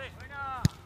Dale. Buena.